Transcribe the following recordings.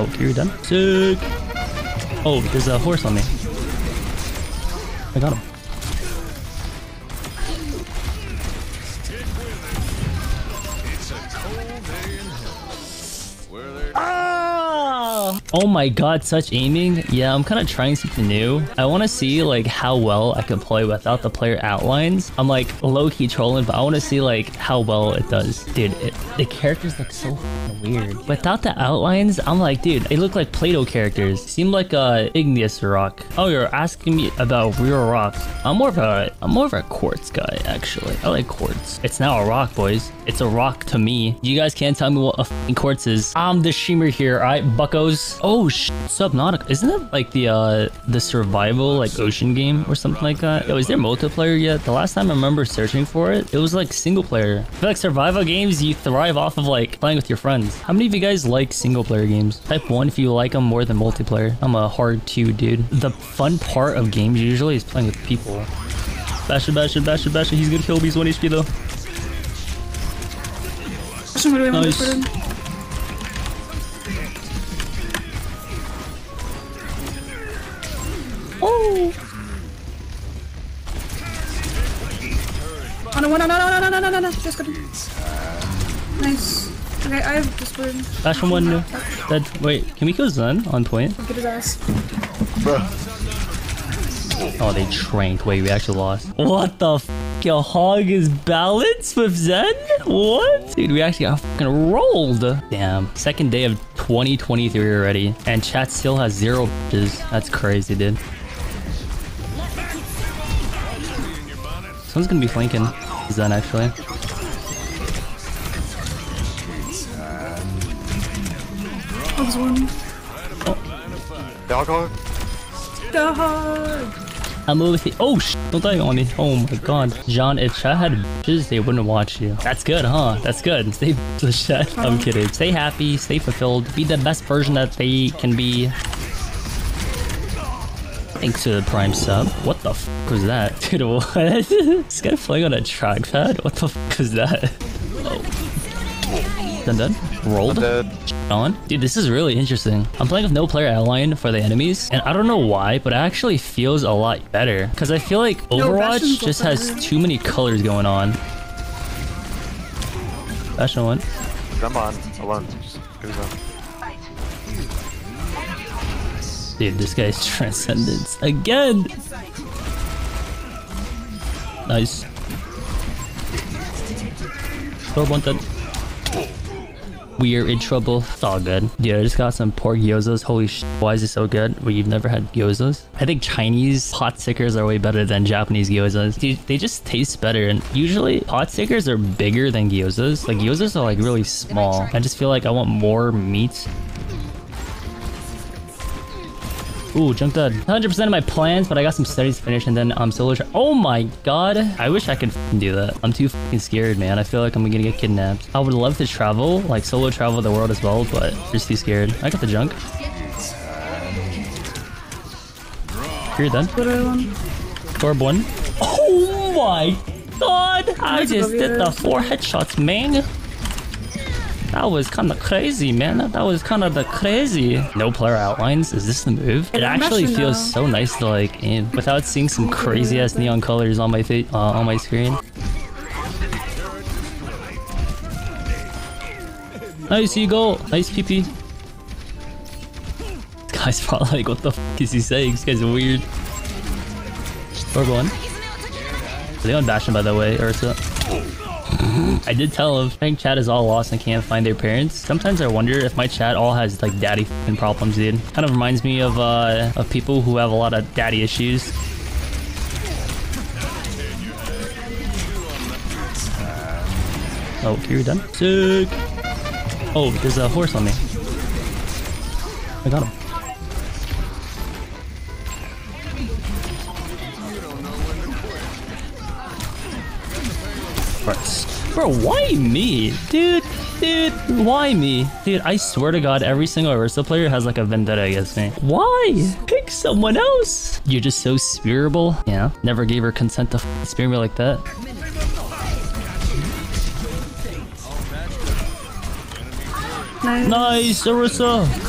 Oh, you're done. Sick. Oh, there's a horse on me. I got him. Ah! Oh my god, such aiming. Yeah, I'm kind of trying something new. I want to see like how well I can play without the player outlines. I'm like low-key trolling, but I want to see like how well it does. Dude, it, the characters look so weird. Without the outlines, I'm like, dude, they look like Play-Doh characters. Seem like a igneous rock. Oh, you're asking me about real rocks. I'm more of a, I'm more of a quartz guy, actually. I like quartz. It's now a rock, boys. It's a rock to me. You guys can't tell me what a quartz is. I'm the streamer here, alright, buckos? Oh, sh Subnautica. Isn't it like the, uh, the survival, like, ocean game or something like that? Yo, is there multiplayer yet? The last time I remember searching for it, it was, like, single player. I feel like survival games, you thrive off of, like, playing with your friends. How many of you guys like single player games? Type 1 if you like them more than multiplayer. I'm a hard 2, dude. The fun part of games usually is playing with people. Bastion, Bastion, Bastion, Bastion. He's gonna kill me. He's 1 HP though. Bastion, what do we want Nice. To put in? Oh! No, no, no, no, no, no, no, no, no, just got him. Nice. Okay, I have this one. Bastion 1 no. Dead. Wait, can we kill Zen on point? Get his ass. Oh, they tranked. Wait, we actually lost. What the f? Your hog is balanced with Zen? What? Dude, we actually got fucking rolled. Damn. Second day of 2023 already. And chat still has zero bitches. That's crazy, dude. Someone's gonna be flanking Zen, actually. Hogs one. Dog hog? The hog. I'm over here. Oh, sh! Don't die on me. Oh my god. John, if chat had bitches, they wouldn't watch you. That's good, huh? That's good. Stay the chat. I'm kidding. Stay happy, stay fulfilled, be the best version that they can be. Thanks to the prime sub. What the f was that? Dude, what? this guy playing on a trackpad? What the f was that? Oh. Done done? Rolled? Dead. on. Dude, this is really interesting. I'm playing with no player outline for the enemies, and I don't know why, but it actually feels a lot better. Because I feel like Overwatch Bastion's just has too many colors going on. Bastion one. Jump on. Alone. Just go zone. Dude, this guy's transcendence again. Nice. We are in trouble. It's all good. Dude, I just got some pork gyozas. Holy sh! Why is it so good? Well, you've never had gyozas? I think Chinese pot stickers are way better than Japanese gyozas. Dude, they just taste better. And usually, pot stickers are bigger than gyozas. Like, gyozas are like really small. I just feel like I want more meat Ooh, junk dead. 100% of my plans, but I got some studies finished and then um, I'm solo tra- Oh my god. I wish I could do that. I'm too scared, man. I feel like I'm gonna get kidnapped. I would love to travel, like solo travel the world as well, but I'm just too scared. I got the junk. You're done. Orb one. Oh my god. I just did the four headshots, man. That was kind of crazy, man. That, that was kind of the crazy. No player outlines. Is this the move? It actually feels so nice to like aim without seeing some crazy ass neon colors on my face uh, on my screen. Nice eagle. Nice PP. This guy's probably like, what the f is he saying? This guy's weird. Orb one. Are they on Bastion, by the way, Ursa? I did tell him. I think chat is all lost and can't find their parents. Sometimes I wonder if my chat all has like daddy problems, dude. Kind of reminds me of uh of people who have a lot of daddy issues. Oh, you're done. Sick. Oh, there's a horse on me. I got him. Bro, Bro, why me? Dude, dude, why me? Dude, I swear to god, every single Orisa player has like a vendetta against me. Why? Pick someone else. You're just so spearable. Yeah, never gave her consent to f- spear me like that. Nice. Nice, Orisa.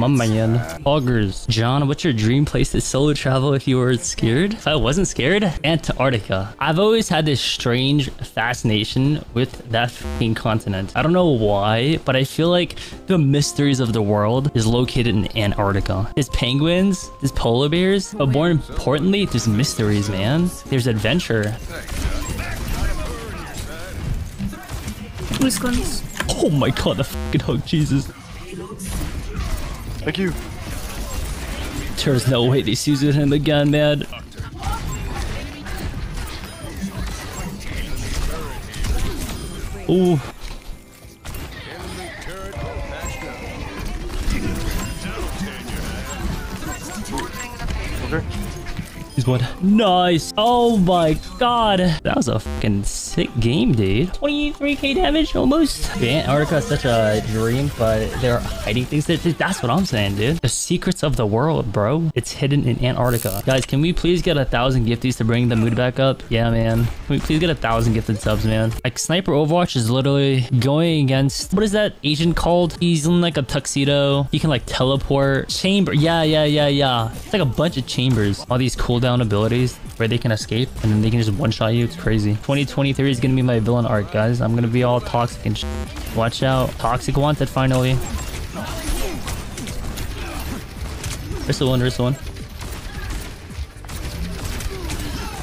My man. Augers. John, what's your dream place to solo travel if you were scared? If I wasn't scared, Antarctica. I've always had this strange fascination with that fucking continent. I don't know why, but I feel like the mysteries of the world is located in Antarctica. There's penguins, there's polar bears, but more importantly, there's mysteries, man. There's adventure. Oh my god, the fucking hug, Jesus. Thank you. There's no way they seasoned him again, man. Ooh. Okay. He's one. Nice. Oh my god. That was a fucking sick game, dude. 23k damage almost. The Antarctica is such a dream, but they're hiding things there. That's what I'm saying, dude. The secrets of the world, bro. It's hidden in Antarctica. Guys, can we please get a thousand gifties to bring the mood back up? Yeah, man. Can we please get a thousand gifted subs, man? Like, Sniper Overwatch is literally going against... What is that agent called? He's in like a tuxedo. He can like teleport. Chamber. Yeah, yeah, yeah, yeah. It's like a bunch of chambers. All these abilities where they can escape and then they can just one-shot you. It's crazy. 2023 is gonna be my villain arc, guys. I'm gonna be all toxic and Watch out. Toxic wanted finally. There's the one, the one.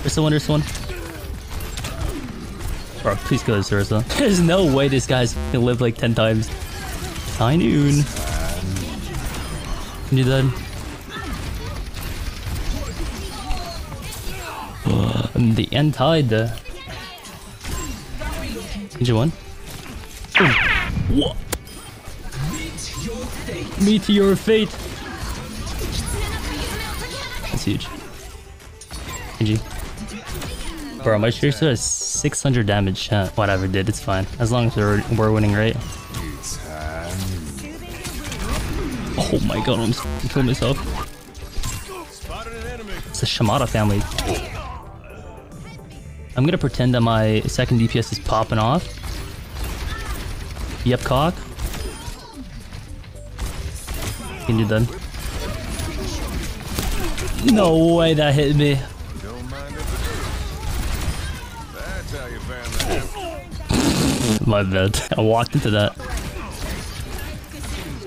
There's the one, the one. Bro, please go to Sursa. There's no way this guy's gonna live like 10 times. High noon. You do And the end tide. uh, Ninja one. Boom. What? Meteor fate. That's huge. GG. Bro, my still has 600 damage. Chat. Whatever, dude. It's fine. As long as we're, we're winning, right? Oh my god, I'm killing myself. It's the Shimada family. I'm gonna pretend that my second DPS is popping off. Yep, cock. Can you do that? No way that hit me. My bad. I walked into that.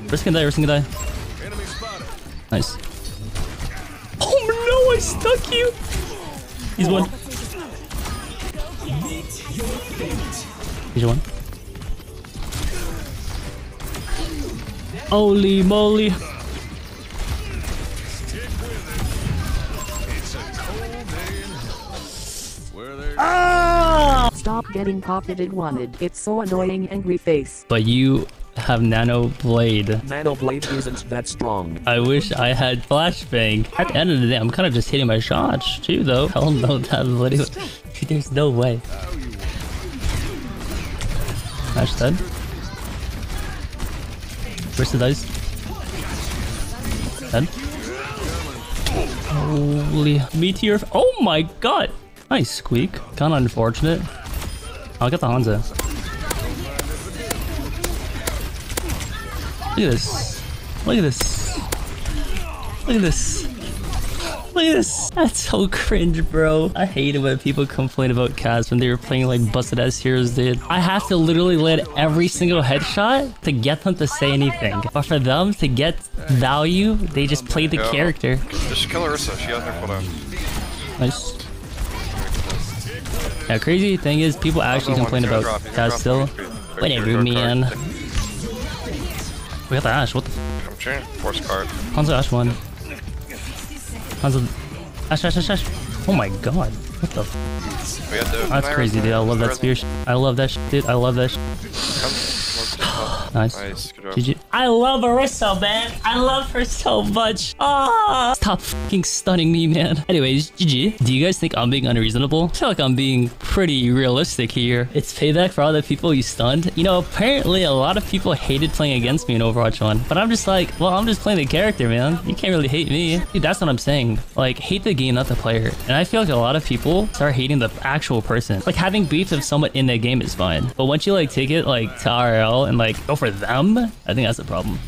Risk and die, risk and die. Nice. Oh no, I stuck you! He's one. He's one. Holy moly. It's a cold day in hell. Where there's Ah! Stop getting pocketed wanted. It's so annoying angry face. But you have Nano Blade. Nano Blade isn't that strong. I wish I had Flashbang. At the end of the day, I'm kind of just hitting my shots too, though. Hell no, that video. Dude, there's no way. Smash dead. Where's the dice? Dead. Holy meteor! Oh my god! Nice squeak. Kind of unfortunate. Oh, I'll get the Hanzo. Look at this. Look at this. Look at this. Look at this. That's so cringe, bro. I hate it when people complain about Kaz when they were playing like busted ass heroes did. I have to literally let every single headshot to get them to say anything. But for them to get value, they just play the Yeah. character. Just kill Orisa. She has her cooldown. Nice. Yeah, crazy thing is people actually complain about Kaz still. Whatever, man. We got the Ashe. What the? I'm cheering. Force card. Hanzo Ashe one. Ashe, Ashe, Ashe, Ashe. Oh my god. What the? F We had the That's crazy, dude. I love that spear. sh- I love that shit, dude. I love that shit. Nice. Nice. Good job. I love Orisa, man. I love her so much. Ah, stop fucking stunning me, man. Anyways, GG. Do you guys think I'm being unreasonable? I feel like I'm being pretty realistic here. It's payback for all the people you stunned. You know, apparently a lot of people hated playing against me in Overwatch 1. But I'm just like, well, I'm just playing the character, man. You can't really hate me. Dude, that's what I'm saying. Like, hate the game, not the player. And I feel like a lot of people start hating the actual person. Like, having beef with someone in the game is fine. But once you, like, take it, like, to RL and, like, go for them, I think that's the problem.